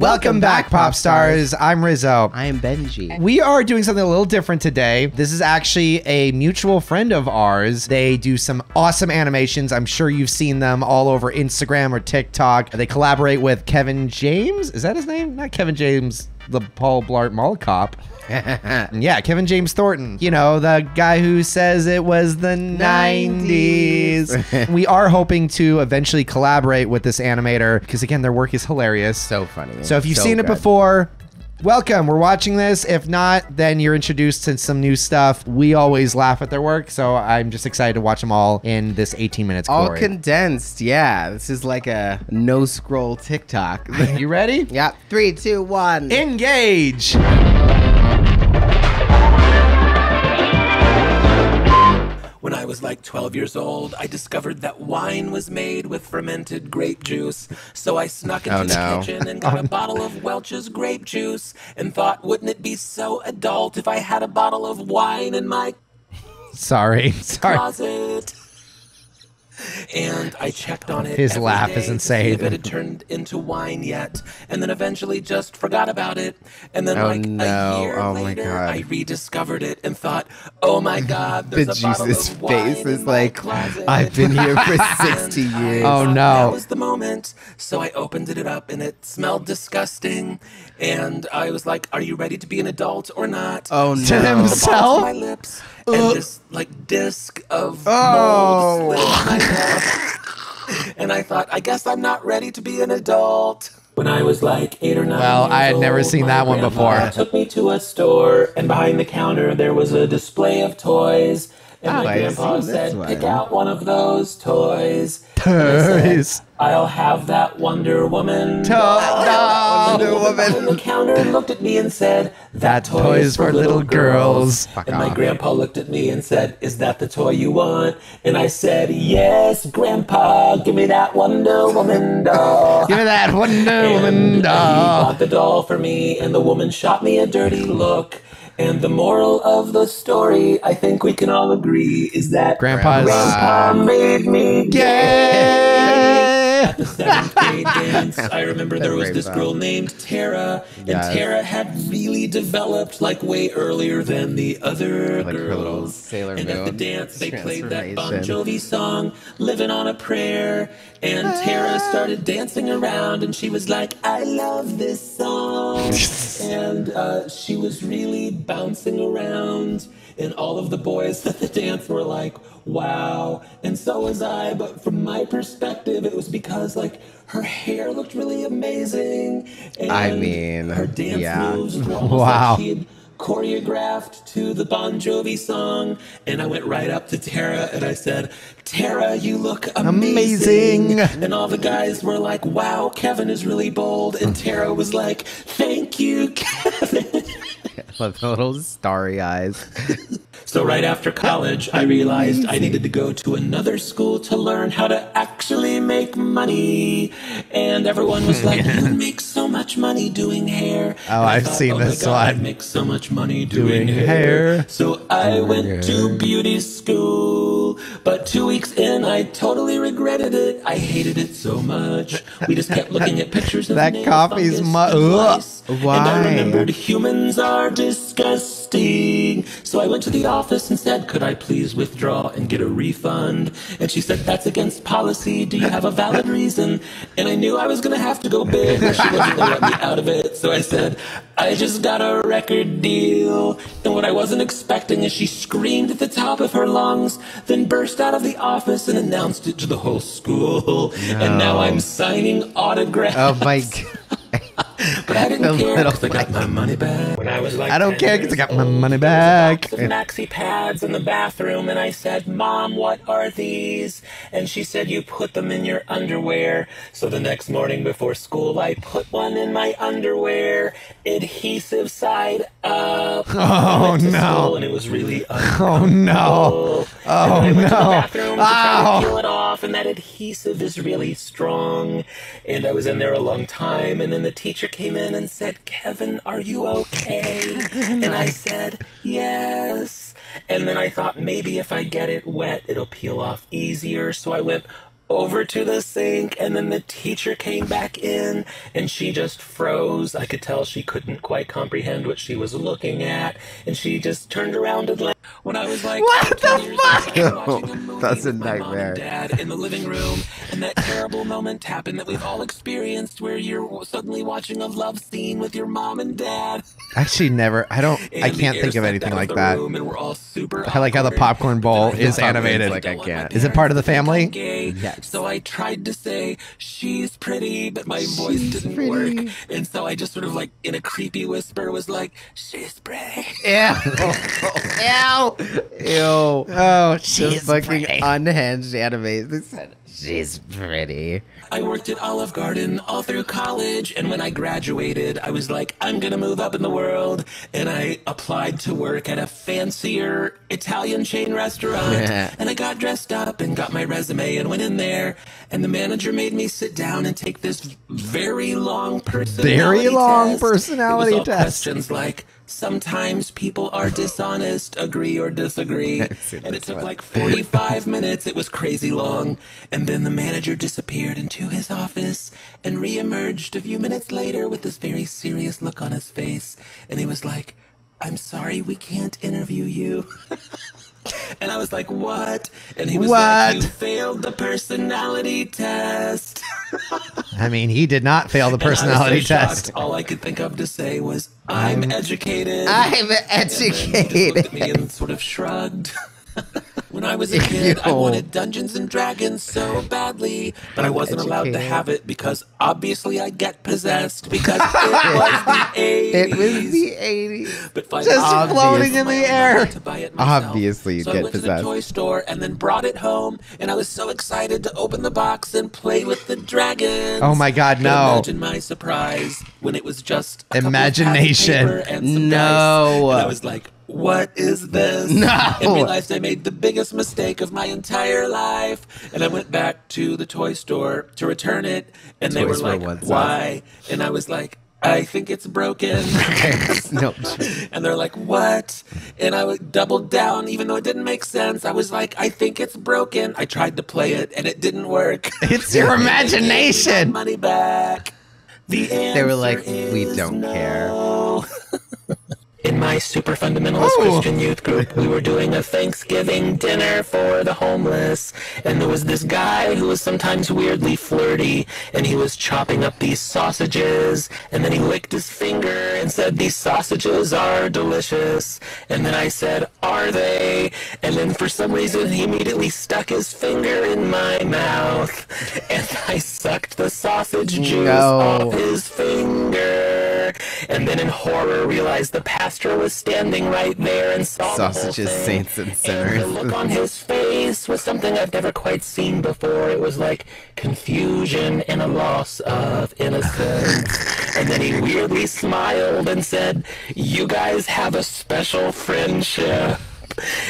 Welcome back, pop stars. I'm Rizzo. I am Benji. We are doing something a little different today. This is actually a mutual friend of ours. They do some awesome animations. I'm sure you've seen them all over Instagram or TikTok. They collaborate with Kevin James. Is that his name? Not Kevin James, the Paul Blart Mall cop. yeah, Kevin James Thornton. You know, the guy who says it was the 90s. 90s. we are hoping to eventually collaborate with this animator because, again, their work is hilarious. So funny. So if you've So seen it before, welcome. We're watching this. If not, then you're introduced to some new stuff. We always laugh at their work, so I'm just excited to watch them all in this 18 minutes. all glory. condensed, yeah. This is like a no scroll TikTok. you ready? yeah, three, two, one. Engage. Was like 12 years old, I discovered that wine was made with fermented grape juice. So I snuck oh, into Oh, the kitchen and got a bottle of Welch's grape juice and thought, wouldn't it be so adult if I had a bottle of wine in my Sorry. Sorry. closet? And I checked on it. His laugh is insane. If it had turned into wine yet, and then eventually just forgot about it. And then, Oh, like no. a year Oh, my later, God. I rediscovered it and thought, "Oh my God, The there's a bottle Jesus of wine face is like, closet." I've been here for 60 years. Oh, no. That was the moment. So I opened it up and it smelled disgusting. And I was like, Are you ready to be an adult or not? Oh, no. The ball himself? my lips. And uh. this like disc of Oh. mold slid my. And I thought, I guess I'm not ready to be an adult. When I was like eight or nine. Well, years I had never seen my that one grandpa before. Took me to a store, and behind the counter there was a display of toys. And Oh, my ah, grandpa said, one. "Pick out one of those toys." And I said, Toys. I'll have that Wonder Woman. Wonder And the woman behind the counter and looked at me and said, That "That toy is for little girls." Fuck and my grandpa looked at me and said, "Is that the toy you want?" And I said, "Yes, Grandpa. Give me that Wonder Woman doll." Give me that Wonder And Woman He doll. bought the doll for me, and the woman shot me a dirty look. And the moral of the story, I think we can all agree, is that Grandpa's Grandpa made me gay. At the seventh grade dance, I remember there was this girl named Tara, and Yes. Tara had really developed like way earlier than the other Like girls. Sailor and at the dance, they played that Bon transformation. Jovi song, "Living on a Prayer," and Tara started dancing around, and she was like, "I love this song," and uh, she was really bouncing around, and all of the boys at the dance were like, "Wow!" And so was I, but from my perspective, it was because like her hair looked really amazing. And I mean, her dance yeah. moves were almost Wow. like choreographed to the Bon Jovi song, and I went right up to Tara and I said, "Tara, you look amazing." Amazing. And all the guys were like, "Wow, Kevin is really bold," and Tara was like, "Thank you, Kevin." With the little starry eyes. So right after college, I realized I needed to go to another school to learn how to actually make money. And everyone was like, "You make so much money doing hair." Oh, I I've thought, seen "Oh this God, I one." make so much money doing, Doing hair. hair. So I went to beauty school, but two weeks in, I totally regretted it. I hated it so much. We just kept looking at pictures of That coffee's mu- lice. And I remembered humans are disgusting. So I went to the office and said, Could I please withdraw and get a refund? And she said, That's against policy. Do you have a valid reason? And I knew I was going to have to go big, or she wasn't going to let me out of it. So I said, I just got a record deal. And what I wasn't expecting is she screamed at the top of her lungs, then burst out of the office and announced it to the whole school. And now I'm signing autographs. Oh my god. But I didn't The care little 'cause I got my money back. When I was like I don't 10 care 'cause I got my old, money there was a back. box of maxi pads in the bathroom, and I said, "Mom, what are these?" And she said, "You put them in your underwear." So the next morning before school, I put one in my underwear, adhesive side up. Oh, I went to no. school, and it was really Oh no. Oh and I went to the no. bathroom to try to peel it off, and that adhesive is really strong. And I was in there a long time, and then the teacher came in and said, "Kevin, are you okay?" and I said, "Yes." And then I thought maybe if I get it wet, it'll peel off easier. So I went over to the sink, and then the teacher came back in, and she just froze. I could tell she couldn't quite comprehend what she was looking at, and she just turned around and left. When I was like, What the fuck? old, I was watching a Oh, that's a with my mom and nightmare. Dad in the living room, and that terrible moment happened that we've all experienced, where you're suddenly watching a love scene with your mom and dad. Actually, never. I don't. I and the can't think of anything like the that. and we're all super I like how the popcorn bowl But then I is animated. Like, I don't want my can't. Is it part of the parents to think I'm family? gay. Yes. So I tried to say she's pretty, but my voice didn't pretty. work, and so I just sort of like in a creepy whisper was like, "She's pretty." Ew. Ew. Oh, she's fucking pretty. unhinged anime. They said, She's pretty. I worked at Olive Garden all through college, and when I graduated, I was like, I'm gonna move up in the world. And I applied to work at a fancier Italian chain restaurant. and I got dressed up and got my resume and went in there. And the manager made me sit down and take this very long personality Very long test. personality it was all test. Questions like, sometimes people are dishonest, agree or disagree. and it took one. like 45 minutes. It was crazy long. And then the manager disappeared into his office and reemerged a few minutes later with this very serious look on his face. And he was like, I'm sorry, we can't interview you. and I was like, what? And he was like, you failed the personality test. I mean, he did not fail the was so personality shocked, test. All I could think of to say was, I'm educated. I'm educated. And he looked at me and sort of shrugged. when I was a kid, I wanted Dungeons and Dragons so badly, but I wasn't allowed to have it because obviously I'd get possessed because it was the 80s. It was the 80s. But finally, Just floating in the air. to buy it myself. Obviously, you'd so I get went to the toy store and then brought it home, and I was so excited to open the box and play with the dragons. Oh my God, no. Imagine my surprise when it was just a couple of Imagination. paper and some No. dice, I was like. What is this? No. And realized I made the biggest mistake of my entire life. And I went back to the toy store to return it. And they Toy were like, why? And I was like, I think it's broken. no. And they're like, what? And I would double down, even though it didn't make sense. I was like, I think it's broken. I tried to play it and it didn't work. It's your imagination. Money back. The They were like, "We don't no." In my super fundamentalist oh. Christian youth group, we were doing a Thanksgiving dinner for the homeless, and there was this guy who was sometimes weirdly flirty, and he was chopping up these sausages, and then he licked his finger and said, These sausages are delicious. And then I said, Are they? And then for some reason, he immediately stuck his finger in my mouth, and I sucked the sausage juice No. off his finger. And then in horror realized the pastor was standing right there and saw Sausages, saints, and sinners. And the look on his face was something I've never quite seen before. It was like confusion and a loss of innocence. and then he weirdly smiled and said, You guys have a special friendship.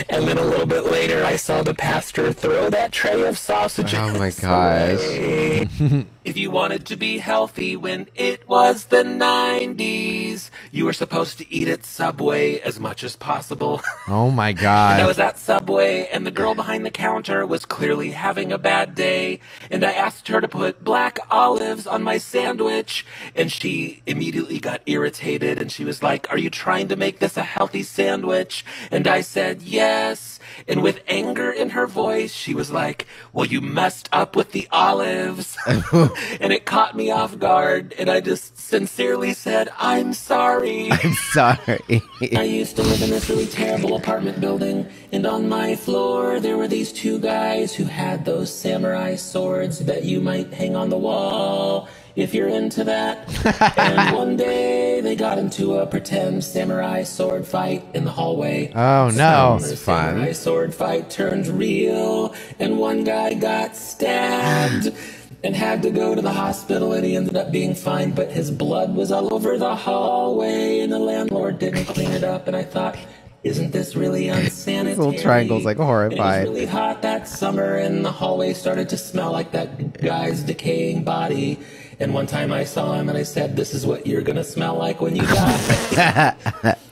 And then a little bit later, I saw the pastor throw that tray of sausages. Oh my gosh. if you wanted to be healthy when it was the 90s, you were supposed to eat at Subway as much as possible. Oh my God. I was at Subway, and the girl behind the counter was clearly having a bad day, and I asked her to put black olives on my sandwich, and she immediately got irritated, and she was like, Are you trying to make this a healthy sandwich? And I said, Yes. And with anger in her voice, she was like, Well, you messed up with the olives. and it caught me off guard, and I just sincerely said, I'm sorry. I'm sorry. I used to live in this really terrible apartment building, and on my floor there were these two guys who had those samurai swords that you might hang on the wall if you're into that. and one day they got into a pretend samurai sword fight in the hallway. Oh no. Sounds The fun. samurai sword fight turned real, and one guy got stabbed and had to go to the hospital, and he ended up being fine. But his blood was all over the hallway, and the landlord didn't clean it up. And I thought, isn't this really unsanitary? this little triangle's, like, horrified. It was really hot that summer, and the hallway started to smell like that guy's decaying body. And one time I saw him, and I said, "This is what you're gonna smell like when you die."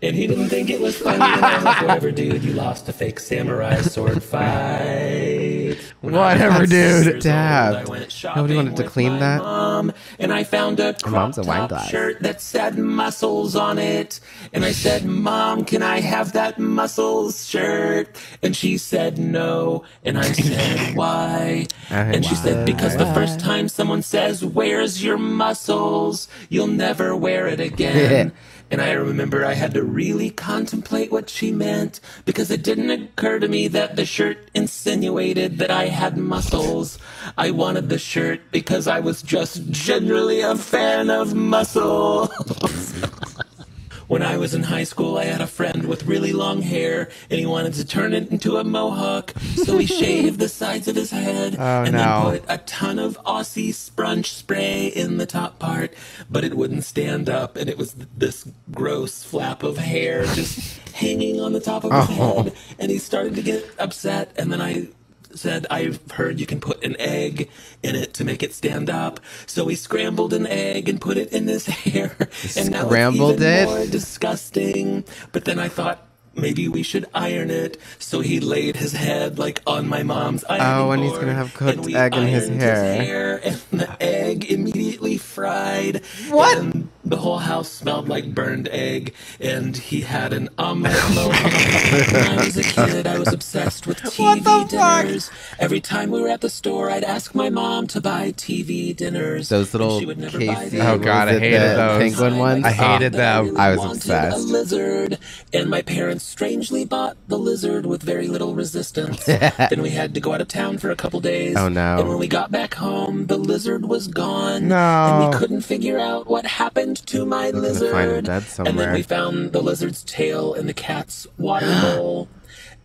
And he didn't think it was funny. And I was like, whatever, dude, you lost a fake samurai sword fight. Whatever, dude. years Dad. I went shopping Nobody wanted to clean that? Mom, and I found a crop mom's a wine glass. shirt that said muscles on it. And I said, Mom, can I have that muscles shirt? And she said no. And I said, Why? And she said, Because the first time someone says, Where's your muscles? You'll never wear it again. And I remember I had to really contemplate what she meant because it didn't occur to me that the shirt insinuated that I had muscles. I wanted the shirt because I was just generally a fan of muscle. When I was in high school, I had a friend with really long hair, and he wanted to turn it into a mohawk. So he shaved the sides of his head Oh, and no. then put a ton of Aussie sprunch spray in the top part, but it wouldn't stand up, and it was this gross flap of hair just hanging on the top of his Oh. head. And he started to get upset, and then I said, I've heard you can put an egg in it to make it stand up. So he scrambled an egg and put it in his hair. and now Scrambled it's even it? more disgusting. But then I thought, maybe we should iron it. So he laid his head like on my mom's ironing Oh, and he's board, gonna have cooked and we egg in his ironed hair. and the egg immediately fried. What? And the whole house smelled like burned egg, and he had an omelet mohawk. when I was a kid, I was obsessed with What the TV fuck? dinners. Every time we were at the store, I'd ask my mom to buy TV dinners. Those little she would never buy Casey. them. Oh, God, I hated the those. Penguin ones. I hated That them. I was obsessed. A lizard, and my parents strangely bought the lizard with very little resistance. then we had to go out of town for a couple days. Oh, no. And when we got back home, the lizard was gone. No. And we couldn't figure out what happened to my lizard. find it dead somewhere. And then we found the lizard's tail in the cat's water bowl.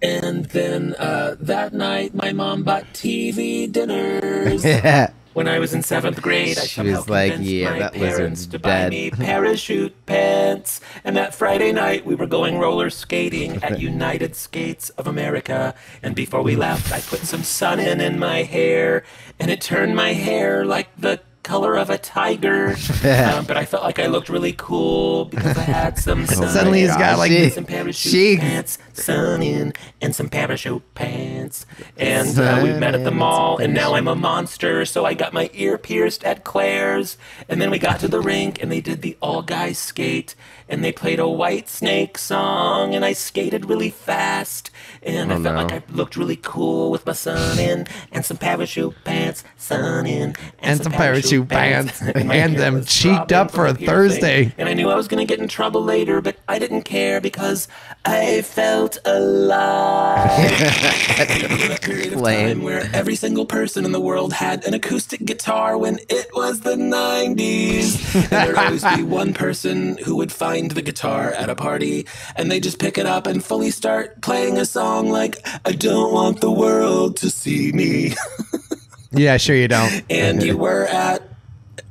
And then uh, that night, my mom bought TV dinners. When I was in seventh grade, I She was like, "Yeah, my that parents lizard's to buy me parachute pants. And that Friday night, we were going roller skating at United Skates of America. And before we left, I put some Sun-In in my hair, and it turned my hair like the color of a tiger. um, but I felt like I looked really cool because I had some sun. Suddenly he's got, like, She- some parachute she- pants, Sun-In, and some parachute pants. And uh, we met at the mall, and now I'm a monster. So I got my ear pierced at Claire's, and then we got to the rink, and they did the all guys skate, and they played a Whitesnake song, and I skated really fast, and oh, I Oh, felt no. like I looked really cool with my Sun-In, and some parachute pants, Sun-In, And some parachute pants. And And them cheeked up for a. Thursday. And I knew I was going to get in trouble later, but I didn't care because I felt alive. a period of time where every single person in the world had an acoustic guitar when it was the 90s. And there'd always be one person who would find the guitar at a party and they just pick it up and fully start playing a song like, I don't want the world to see me. Yeah, sure you don't. and you were at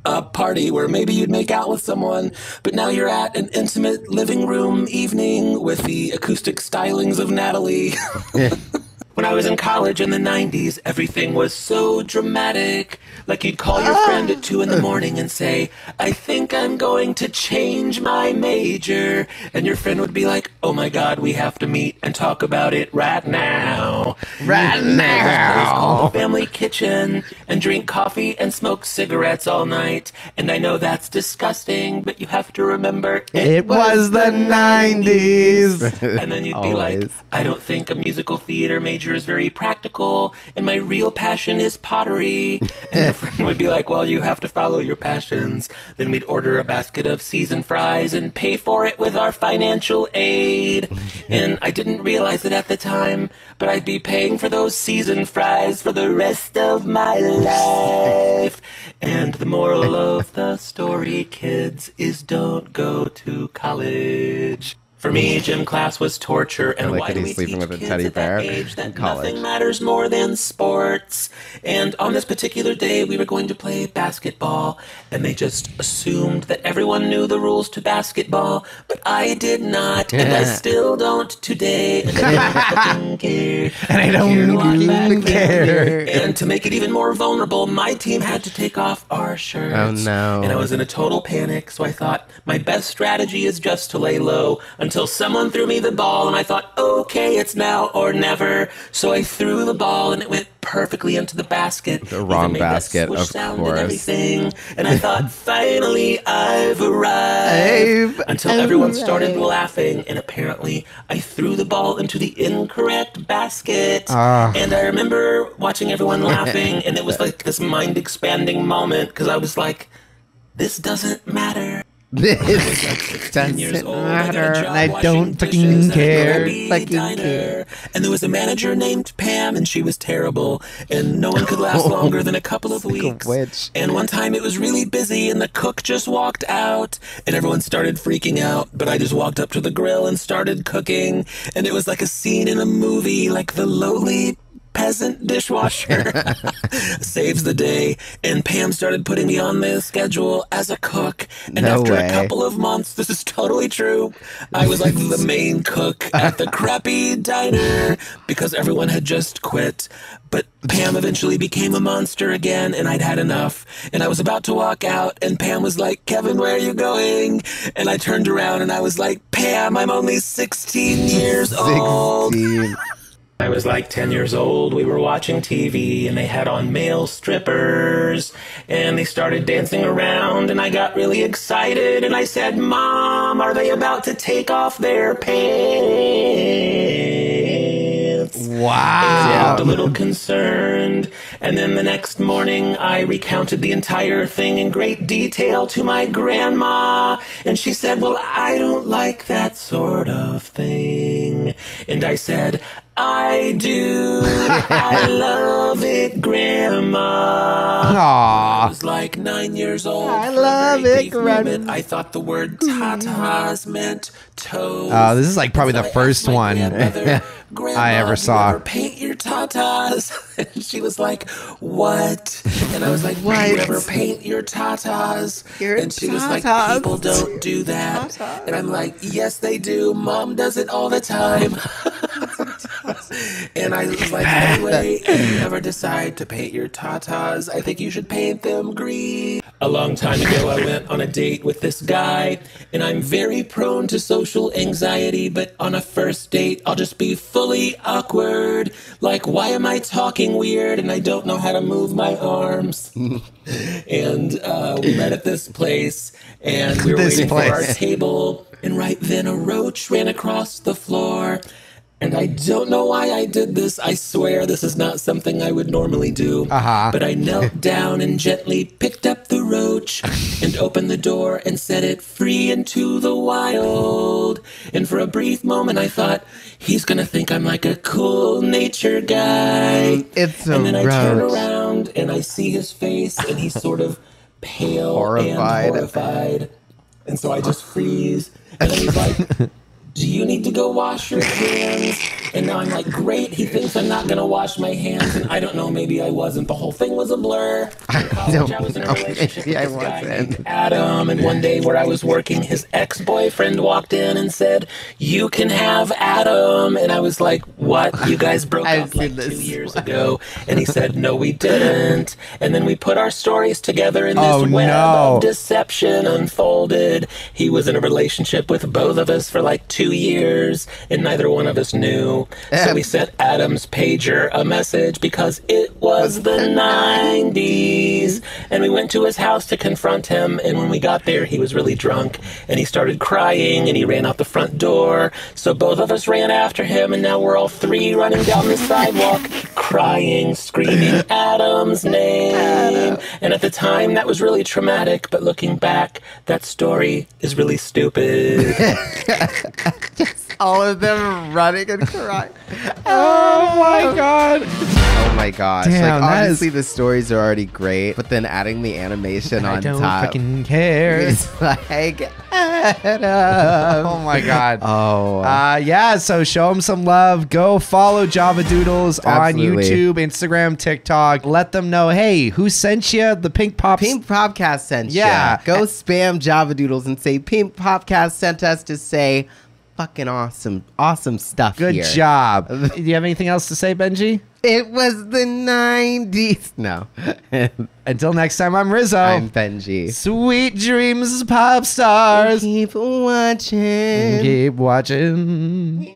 a party where maybe you'd make out with someone, but now you're at an intimate living room evening with the acoustic stylings of Natalie. When I was in college in the 90s, everything was so dramatic. Like you'd call your friend at 2 in the morning and say, I think I'm going to change my major. And your friend would be like, Oh my god, we have to meet and talk about it right now. Right now. the family kitchen and drink coffee and smoke cigarettes all night. And I know that's disgusting, but you have to remember It was the 90s. and then you'd be like, I don't think a musical theater major is very practical, and my real passion is pottery. And your friend would be like, Well, you have to follow your passions. Then we'd order a basket of seasoned fries and pay for it with our financial aid. And I didn't realize it at the time, but I'd be paying for those seasoned fries for the rest of my life. And the moral of the story, kids, is don't go to college. For me, gym class was torture, and why do we sleeping teach with a kids teddy at that bear age in that college? nothing matters more than sports? And on this particular day, we were going to play basketball, and they just assumed that everyone knew the rules to basketball, but I did not, and I still don't today. And I don't care. And I don't cared a lot even care. And to make it even more vulnerable, my team had to take off our shirts. Oh, no. And I was in a total panic, so I thought my best strategy is just to lay low until until someone threw me the ball and I thought, okay, it's now or never. So I threw the ball and it went perfectly into the basket. The wrong Even made that basket, of sound course. And everything. And I thought, finally, I've arrived. I've until everyone started laughing, and apparently I threw the ball into the incorrect basket. Ah. And I remember watching everyone laughing, and it was like this mind expanding moment because I was like, this doesn't matter. This 10 years doesn't matter. and I don't fucking dishes at a care. Fucking care. And there was a manager named Pam, and she was terrible, and no one could last longer than a couple of weeks. witch. And one time it was really busy, and the cook just walked out, and everyone started freaking out. But I just walked up to the grill and started cooking, and it was like a scene in a movie, like the lowly peasant dishwasher saves the day. And Pam started putting me on the schedule as a cook. And No after way. a couple of months, this is totally true. I was like the main cook at the crappy diner because everyone had just quit. But Pam eventually became a monster again, and I'd had enough. And I was about to walk out, and Pam was like, Kevin, where are you going? And I turned around and I was like, Pam, I'm only 16 years old. 16. I was like 10 years old. We were watching TV and they had on male strippers and they started dancing around and I got really excited and I said, Mom, are they about to take off their pants? They Wow. looked a little concerned. And then the next morning, I recounted the entire thing in great detail to my grandma. And she said, Well, I don't like that sort of thing. And I said, I do. I love it, Grandma. I was like nine years old. I love it, Grandma. I thought the word hmm. tatas meant toes. Oh, this is like probably So the first one I ever saw. ever paint your tatas? And she was like, "What?" And I was like, "Do you ever paint your tatas?" Your and she was like, "People don't do that." And I'm like, "Yes, they do. Mom does it all the time." And I was like, "Anyway, if you ever decide to paint your tatas, I think you should paint them green." A long time ago, I went on a date with this guy, and I'm very prone to social anxiety, but on a first date, I'll just be fully awkward. Like, why am I talking weird and I don't know how to move my arms? and uh, we met at this place, and we were This waiting for our table, and right then a roach ran across the floor. And I don't know why I did this. I swear this is not something I would normally do. Uh-huh. But I knelt down and gently picked up the roach and opened the door and set it free into the wild. And for a brief moment, I thought, he's going to think I'm like a cool nature guy. It's a And then I turn around and I see his face and he's sort of pale Horrified. and horrified. And so I just freeze. And then he's like, Do you need to go wash your hands? And now I'm like, Great. He thinks I'm not going to wash my hands. And I don't know. Maybe I wasn't. The whole thing was a blur. In college, don't I was in a relationship I with this guy named Adam. And one day where I was working, his ex boyfriend walked in and said, You can have Adam. And I was like, What? You guys broke up like two years ago. And he said, No, we didn't. And then we put our stories together and this Oh, web no. of deception unfolded. He was in a relationship with both of us for like two years, and neither one of us knew. So we sent Adam's pager a message because it was the 90s. And we went to his house to confront him, and when we got there, he was really drunk, and he started crying, and he ran out the front door. So both of us ran after him, and now we're all three running down the sidewalk, crying, screaming Adam's name. And at the time, that was really traumatic, but looking back, that story is really stupid. All of them running and crying. Oh my god. Oh my gosh. Damn, like, obviously, is- the stories are already great, but then adding the animation I on don't top. fucking care. It's like. Oh my god. Oh. Uh, yeah, so show them some love. Go follow Java Doodles on YouTube, Instagram, TikTok. Let them know, hey, who sent you the pink Pop Pink Popcast sent Yeah. ya. Go spam Java Doodles and say Pink Popcast sent us to say fucking awesome, awesome stuff Good here. job. Do you have anything else to say, Benji? It was the 90s. No. Until next time, I'm Rizzo. I'm Benji. Sweet dreams, pop stars. Keep watching. Keep watching.